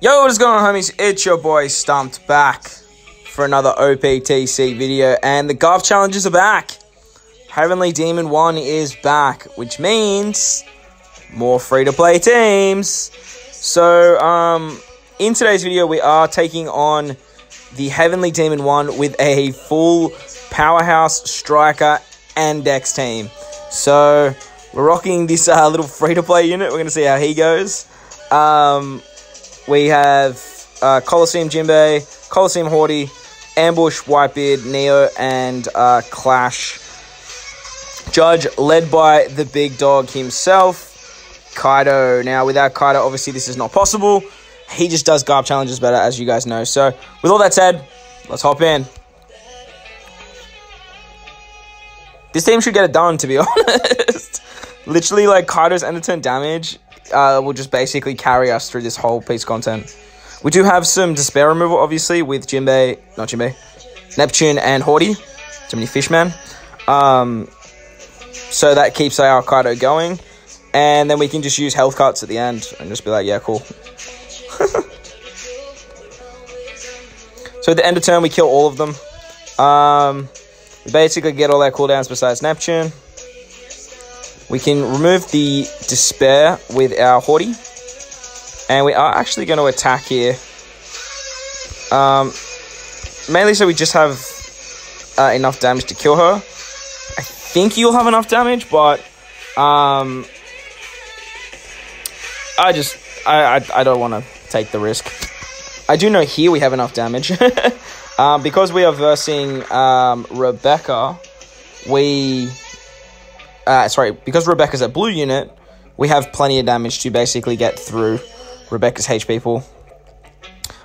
Yo, what is going on, homies? It's your boy Stump D. back for another OPTC video, and the Garp challenges are back. Heavenly Demon 1 is back, which means more free to play teams. So, um, in today's video, we are taking on the Heavenly Demon 1 with a full powerhouse striker and dex team. So, we're rocking this uh, little free to play unit. We're going to see how he goes. Um, we have uh, Coliseum Jinbei, Coliseum Hody, Ambush Whitebeard, Neo, and uh, Clash. Judge led by the big dog himself, Kaido. Now, without Kaido, obviously this is not possible. He just does Garp challenges better, as you guys know. So, with all that said, let's hop in. This team should get it done, to be honest. Literally, like, Kaido's end of turn damage uh, will just basically carry us through this whole piece of content. We do have some despair removal, obviously, with Jinbei, not Jinbei, Neptune and Hody. Too many fishman. Um, so that keeps our Kaido going. And then we can just use health cuts at the end and just be like, yeah, cool. so at the end of turn, we kill all of them. Um, we basically get all our cooldowns besides Neptune. We can remove the Despair with our Hody. And we are actually going to attack here. Um, mainly so we just have uh, enough damage to kill her. I think you'll have enough damage, but um, I just I I, I don't want to take the risk. I do know here we have enough damage. um, because we are versing um, Rebecca, we uh, sorry, because Rebecca's a blue unit, we have plenty of damage to basically get through Rebecca's HP pool.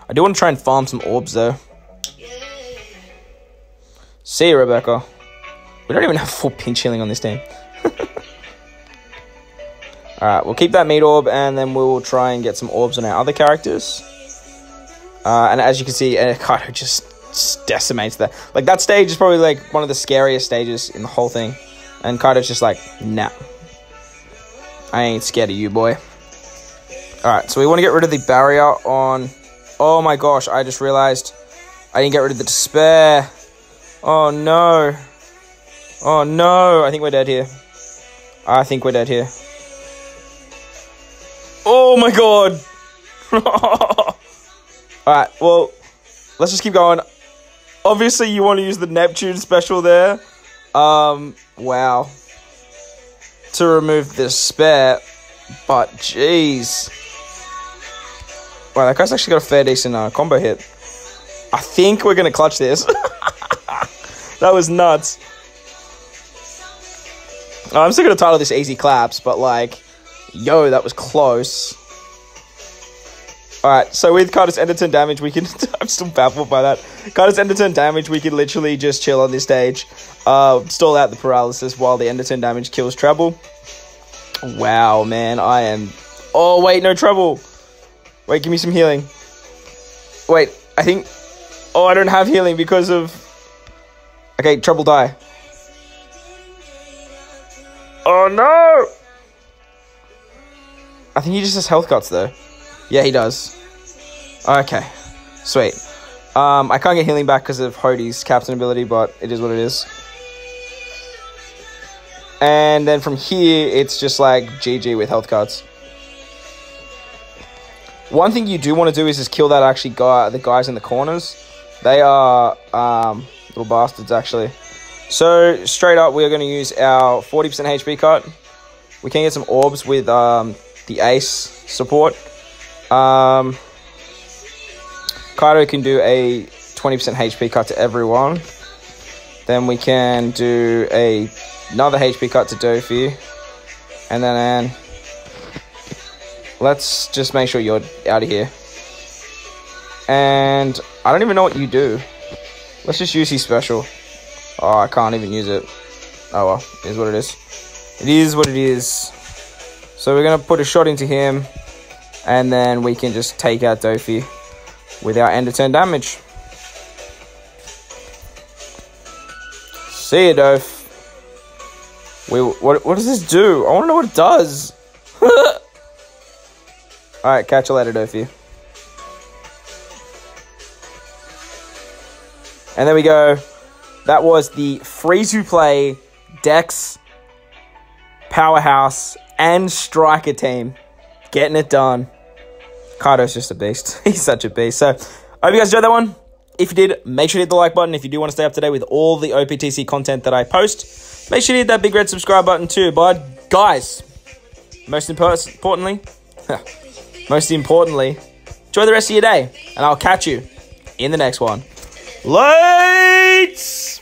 I do want to try and farm some orbs though. See you, Rebecca. We don't even have full pinch healing on this team. Alright, we'll keep that meat orb and then we'll try and get some orbs on our other characters. Uh, and as you can see, just, just decimates that. Like, that stage is probably like one of the scariest stages in the whole thing. And Kaido's just like, nah. I ain't scared of you, boy. Alright, so we want to get rid of the barrier on... Oh my gosh, I just realized I didn't get rid of the despair. Oh no. Oh no, I think we're dead here. I think we're dead here. Oh my god. Alright, well, let's just keep going. Obviously, you want to use the Neptune special there. Um, wow. To remove the spare, but jeez. Wow, that guy's actually got a fair decent uh, combo hit. I think we're gonna clutch this. that was nuts. I'm still gonna title this easy claps, but like, yo, that was close. Alright, so with Kaido's end of turn damage, we can. I'm still baffled by that. Kaido's end of turn damage, we can literally just chill on this stage, uh, stall out the paralysis while the end of turn damage kills Trebol. Wow, man, I am. Oh, wait, no trouble. Wait, give me some healing. Wait, I think. Oh, I don't have healing because of. Okay, Trebol die. Oh no! I think he just has health cuts though. Yeah, he does. Okay, sweet. Um, I can't get healing back because of Hody's captain ability, but it is what it is. And then from here, it's just like GG with health cards. One thing you do want to do is just kill that actually guy, the guys in the corners. They are um, little bastards actually. So straight up, we're going to use our 40% HP cut. We can get some orbs with um, the ace support. Um, Kaido can do a 20% HP cut to everyone. Then we can do a another HP cut to Dofi. And then um, let's just make sure you're out of here. And I don't even know what you do. Let's just use his special. Oh, I can't even use it. Oh well, it is what it is. It is what it is. So we're going to put a shot into him. And then we can just take out Dofi with our end of turn damage. See you, Dof. We, what, what does this do? I want to know what it does. Alright, catch you later, Dofi. And there we go. That was the free to play Dex, Powerhouse, and Striker team. Getting it done. Kaido's just a beast. He's such a beast. So, I hope you guys enjoyed that one. If you did, make sure to hit the like button. If you do want to stay up to date with all the OPTC content that I post, make sure to hit that big red subscribe button too, bud. Guys, most importantly, most importantly, enjoy the rest of your day, and I'll catch you in the next one. Lights!